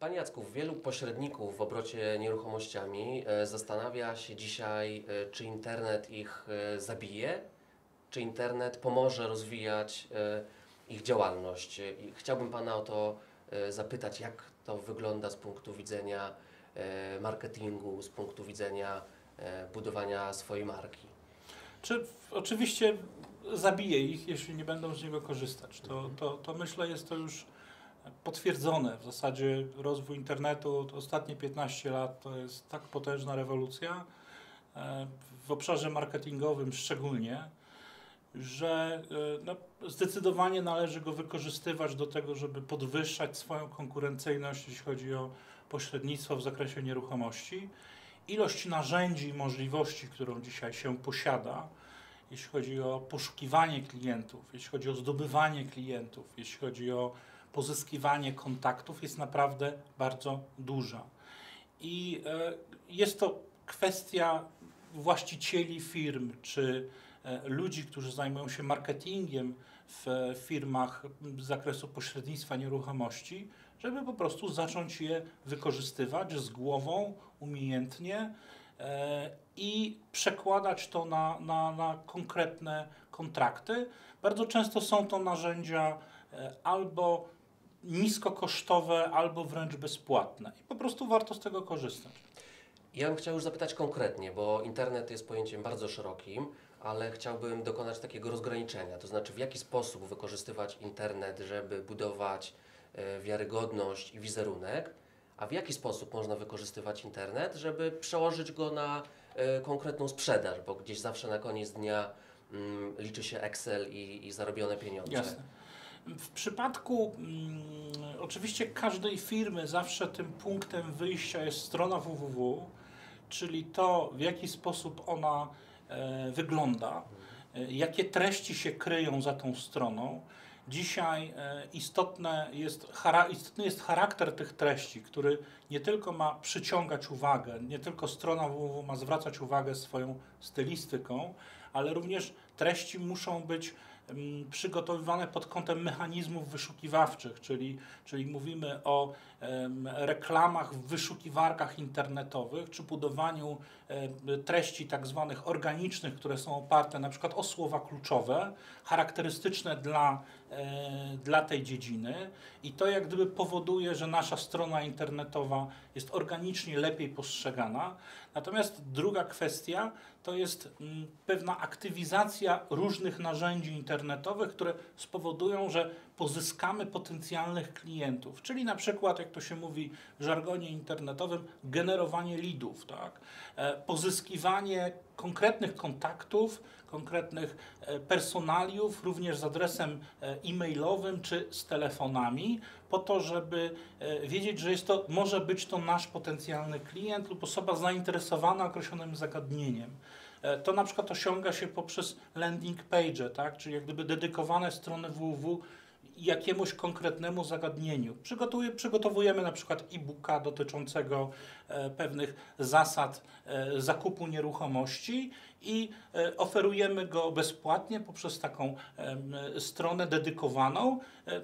Panie Jacku, wielu pośredników w obrocie nieruchomościami e, zastanawia się dzisiaj, e, czy internet ich e, zabije, czy internet pomoże rozwijać ich działalność. Chciałbym Pana o to zapytać, jak to wygląda z punktu widzenia marketingu, z punktu widzenia budowania swojej marki. Czy oczywiście zabije ich, jeśli nie będą z niego korzystać. To, to, to myślę jest to już potwierdzone. W zasadzie rozwój internetu ostatnie 15 lat to jest tak potężna rewolucja e, w obszarze marketingowym szczególnie, że e, no, zdecydowanie należy go wykorzystywać do tego, żeby podwyższać swoją konkurencyjność, jeśli chodzi o pośrednictwo w zakresie nieruchomości. Ilość narzędzi i możliwości, którą dzisiaj się posiada, jeśli chodzi o poszukiwanie klientów, jeśli chodzi o zdobywanie klientów, jeśli chodzi o pozyskiwanie kontaktów, jest naprawdę bardzo duża. I e, jest to kwestia właścicieli firm czy e, ludzi, którzy zajmują się marketingiem w e, firmach z zakresu pośrednictwa nieruchomości, żeby po prostu zacząć je wykorzystywać z głową, umiejętnie i przekładać to na, na, na konkretne kontrakty. Bardzo często są to narzędzia albo niskokosztowe, albo wręcz bezpłatne. I po prostu warto z tego korzystać. Ja bym chciał już zapytać konkretnie, bo internet jest pojęciem bardzo szerokim, ale chciałbym dokonać takiego rozgraniczenia. To znaczy, w jaki sposób wykorzystywać internet, żeby budować e, wiarygodność i wizerunek, a w jaki sposób można wykorzystywać internet, żeby przełożyć go na e, konkretną sprzedaż, bo gdzieś zawsze na koniec dnia mm, liczy się Excel i, i zarobione pieniądze. Jasne. W przypadku mm, oczywiście każdej firmy zawsze tym punktem wyjścia jest strona www, czyli to w jaki sposób ona e, wygląda, e, jakie treści się kryją za tą stroną. Dzisiaj e, istotne jest, istotny jest charakter tych treści, który nie tylko ma przyciągać uwagę, nie tylko strona www ma zwracać uwagę swoją stylistyką, ale również treści muszą być mm, przygotowywane pod kątem mechanizmów wyszukiwawczych, czyli, czyli mówimy o reklamach w wyszukiwarkach internetowych, czy budowaniu treści tak zwanych organicznych, które są oparte na przykład o słowa kluczowe, charakterystyczne dla, e, dla tej dziedziny i to jak gdyby powoduje, że nasza strona internetowa jest organicznie lepiej postrzegana. Natomiast druga kwestia to jest mm, pewna aktywizacja różnych narzędzi internetowych, które spowodują, że pozyskamy potencjalnych klientów, czyli na przykład, jak to się mówi w żargonie internetowym, generowanie leadów, tak? E, pozyskiwanie konkretnych kontaktów, konkretnych e, personaliów, również z adresem e, e-mailowym czy z telefonami, po to, żeby wiedzieć, że jest to, może być to nasz potencjalny klient lub osoba zainteresowana określonym zagadnieniem. E, To na przykład osiąga się poprzez landing page, tak? czyli jak gdyby dedykowane strony www jakiemuś konkretnemu zagadnieniu. Przygotuje, przygotowujemy na przykład e-booka dotyczącego e, pewnych zasad e, zakupu nieruchomości i e, oferujemy go bezpłatnie poprzez taką stronę dedykowaną e,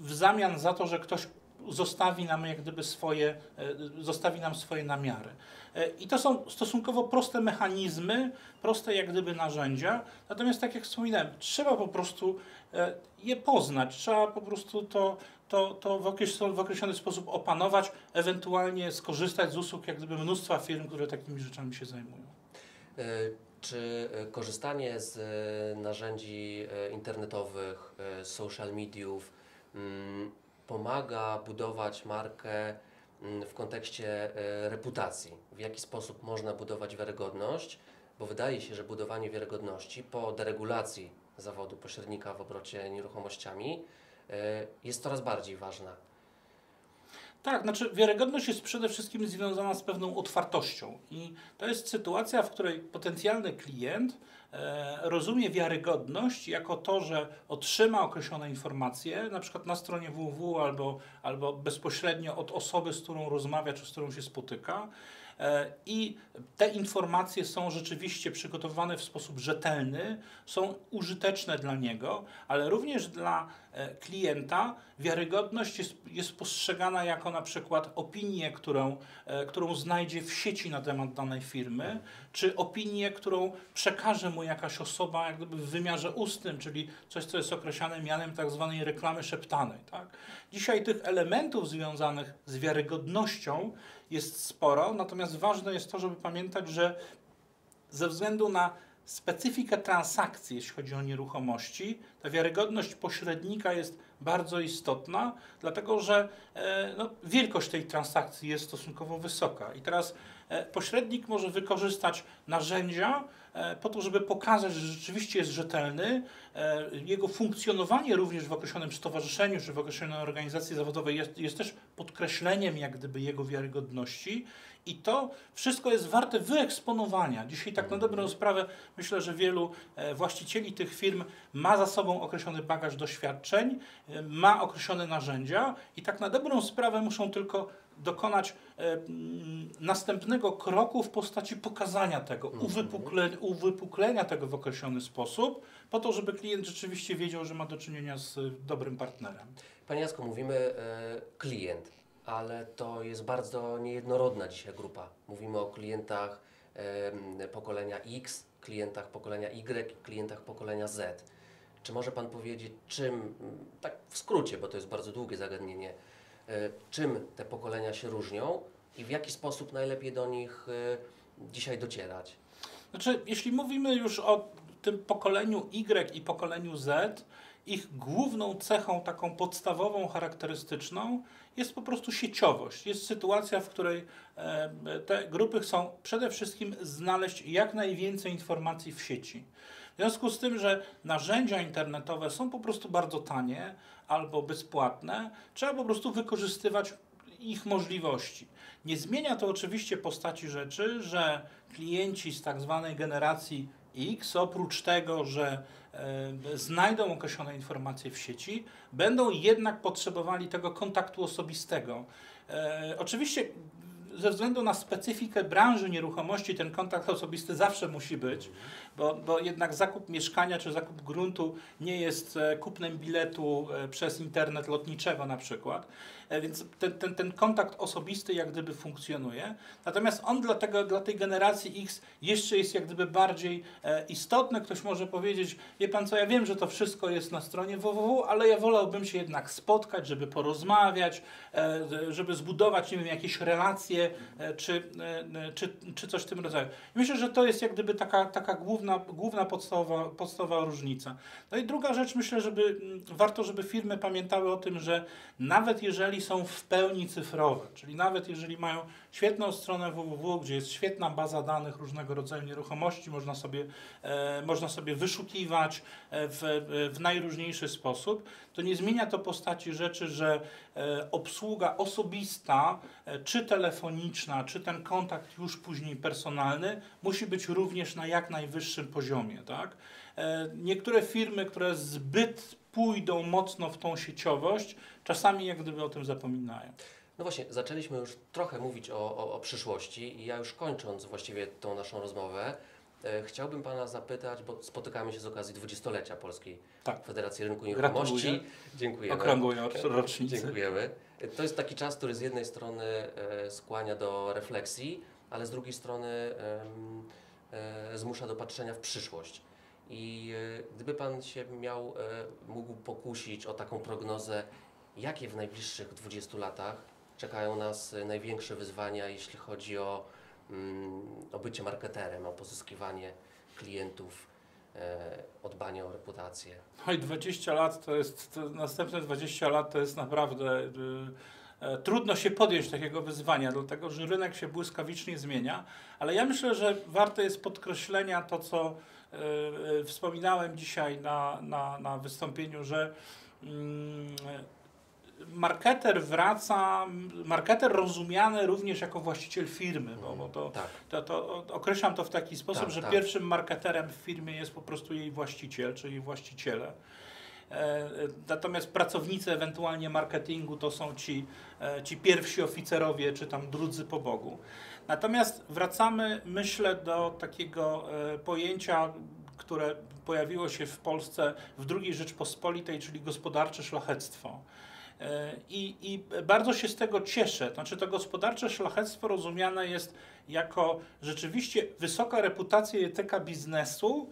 w zamian za to, że ktoś zostawi nam jak gdyby swoje, e, zostawi nam swoje namiary. E, I to są stosunkowo proste mechanizmy, proste jak gdyby narzędzia, natomiast tak jak wspominałem, trzeba po prostu e, je poznać, trzeba po prostu to, to, to w, określony, w określony sposób opanować, ewentualnie skorzystać z usług jak gdyby mnóstwa firm, które takimi rzeczami się zajmują. E, Czy korzystanie z narzędzi internetowych, social mediów mm, pomaga budować markę w kontekście e, reputacji? W jaki sposób można budować wiarygodność? Bo wydaje się, że budowanie wiarygodności po deregulacji zawodu pośrednika w obrocie nieruchomościami e, jest coraz bardziej ważna. Tak, znaczy wiarygodność jest przede wszystkim związana z pewną otwartością i to jest sytuacja, w której potencjalny klient e, rozumie wiarygodność jako to, że otrzyma określone informacje, na przykład na stronie www albo, albo bezpośrednio od osoby, z którą rozmawia czy z którą się spotyka. E, I te informacje są rzeczywiście przygotowane w sposób rzetelny, są użyteczne dla niego, ale również dla klienta, wiarygodność jest, jest postrzegana jako na przykład opinię, którą, e, którą znajdzie w sieci na temat danej firmy, czy opinię, którą przekaże mu jakaś osoba jak w wymiarze ustnym, czyli coś, co jest określane mianem tak zwanej reklamy szeptanej. Tak? Dzisiaj tych elementów związanych z wiarygodnością jest sporo, natomiast ważne jest to, żeby pamiętać, że ze względu na specyfikę transakcji, jeśli chodzi o nieruchomości, ta wiarygodność pośrednika jest bardzo istotna, dlatego że e, no, wielkość tej transakcji jest stosunkowo wysoka. I teraz e, pośrednik może wykorzystać narzędzia e, po to, żeby pokazać, że rzeczywiście jest rzetelny. Jego funkcjonowanie również w określonym stowarzyszeniu czy w określonej organizacji zawodowej jest, jest też podkreśleniem jak gdyby jego wiarygodności. I to wszystko jest warte wyeksponowania. Dzisiaj tak na dobrą sprawę myślę, że wielu e, właścicieli tych firm ma za sobą określony bagaż doświadczeń, e, ma określone narzędzia i tak na dobrą sprawę muszą tylko dokonać e, następnego kroku w postaci pokazania tego, uwypukle, uwypuklenia tego w określony sposób, po to, żeby klient rzeczywiście wiedział, że ma do czynienia z dobrym partnerem. Panie Jacku, mówimy klient, ale to jest bardzo niejednorodna dzisiaj grupa. Mówimy o klientach pokolenia X, klientach pokolenia Y, klientach pokolenia Z. Czy może Pan powiedzieć, czym, tak w skrócie, bo to jest bardzo długie zagadnienie, e, czym te pokolenia się różnią i w jaki sposób najlepiej do nich e, dzisiaj docierać? Znaczy, jeśli mówimy już o tym pokoleniu Y i pokoleniu Z, ich główną cechą, taką podstawową, charakterystyczną jest po prostu sieciowość. Jest sytuacja, w której e, te grupy chcą przede wszystkim znaleźć jak najwięcej informacji w sieci. W związku z tym, że narzędzia internetowe są po prostu bardzo tanie albo bezpłatne, trzeba po prostu wykorzystywać ich możliwości. Nie zmienia to oczywiście postaci rzeczy, że klienci z tak zwanej generacji X, oprócz tego, że e, znajdą określone informacje w sieci, będą jednak potrzebowali tego kontaktu osobistego. E, oczywiście ze względu na specyfikę branży nieruchomości ten kontakt osobisty zawsze musi być, bo, bo jednak zakup mieszkania czy zakup gruntu nie jest e, kupnem biletu e, przez internet lotniczego na przykład, E, więc ten, ten, ten kontakt osobisty jak gdyby funkcjonuje. Natomiast on dla, tego, dla tej generacji X jeszcze jest jak gdyby bardziej istotny. Ktoś może powiedzieć, wie pan co, ja wiem, że to wszystko jest na stronie www, ale ja wolałbym się jednak spotkać, żeby porozmawiać, żeby zbudować, nie wiem, jakieś relacje, czy, czy, czy coś w tym rodzaju. Myślę, że to jest jak gdyby taka, taka główna, główna podstawowa, podstawowa różnica. No i druga rzecz, myślę, żeby mm, warto, żeby firmy pamiętały o tym, że nawet jeżeli są w pełni cyfrowe, czyli nawet jeżeli mają świetną stronę www, gdzie jest świetna baza danych różnego rodzaju nieruchomości, można sobie, e, można sobie wyszukiwać e, w, w najróżniejszy sposób, to nie zmienia to postaci rzeczy, że e, obsługa osobista, e, czy telefoniczna, czy ten kontakt już później personalny, musi być również na jak najwyższym poziomie. Tak? E, niektóre firmy, które zbyt pójdą mocno w tą sieciowość, czasami jak gdyby o tym zapominają. No właśnie, zaczęliśmy już trochę mówić o, o, o przyszłości i ja już kończąc właściwie tą naszą rozmowę, e, chciałbym Pana zapytać, bo spotykamy się z okazji dwudziestolecia Polskiej Tak. Federacji Rynku Gratuluję. Nieruchomości. Dziękujemy. Okrągłej rocznicy. Dziękujemy. To jest taki czas, który z jednej strony e, skłania do refleksji, ale z drugiej strony e, zmusza do patrzenia w przyszłość. I e, gdyby Pan się miał, e, mógł pokusić o taką prognozę, jakie w najbliższych 20 latach czekają nas e, największe wyzwania, jeśli chodzi o, mm, o bycie marketerem, o pozyskiwanie klientów, o dbanie o reputację. No i 20 lat to jest, to następne 20 lat to jest naprawdę y, e, trudno się podjąć takiego wyzwania, dlatego że rynek się błyskawicznie zmienia, ale ja myślę, że warte jest podkreślenia to, co y, y, wspominałem dzisiaj na, na, na wystąpieniu, że mm, marketer wraca, marketer rozumiany również jako właściciel firmy, bo, bo to, Tak. to, to określam to w taki sposób, Tak, że tak. pierwszym marketerem w firmie jest po prostu jej właściciel, czy jej właściciele. E, e, Natomiast pracownicy ewentualnie marketingu to są ci, e, ci pierwsi oficerowie, czy tam drudzy po Bogu. Natomiast wracamy, myślę, do takiego pojęcia, które pojawiło się w Polsce w II Rzeczpospolitej, czyli gospodarcze szlachectwo. I, I bardzo się z tego cieszę. Znaczy, to gospodarcze szlachectwo rozumiane jest jako rzeczywiście wysoka reputacja i etyka biznesu,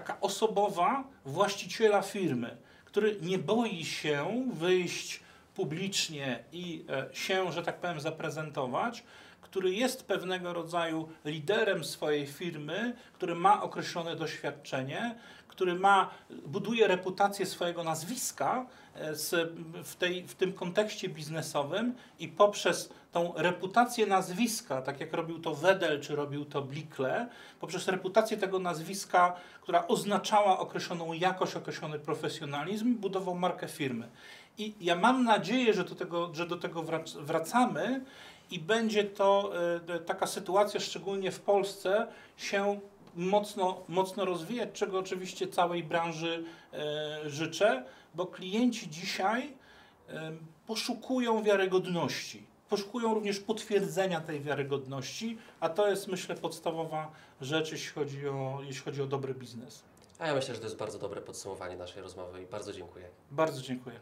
taka osobowa właściciela firmy, który nie boi się wyjść publicznie i e, się, że tak powiem, zaprezentować, który jest pewnego rodzaju liderem swojej firmy, który ma określone doświadczenie, który ma, buduje reputację swojego nazwiska e, z, w, tej, w tym kontekście biznesowym i poprzez tą reputację nazwiska, tak jak robił to Wedel czy robił to Blikle, poprzez reputację tego nazwiska, która oznaczała określoną jakość, określony profesjonalizm, budował markę firmy. I ja mam nadzieję, że do tego, że do tego wrac- wracamy i będzie to e, taka sytuacja, szczególnie w Polsce, się mocno, mocno rozwijać, czego oczywiście całej branży e, życzę, bo klienci dzisiaj e, poszukują wiarygodności. Poszukują również potwierdzenia tej wiarygodności, a to jest, myślę, podstawowa rzecz, jeśli chodzi o, jeśli chodzi o dobry biznes. A ja myślę, że to jest bardzo dobre podsumowanie naszej rozmowy i bardzo dziękuję. Bardzo dziękuję.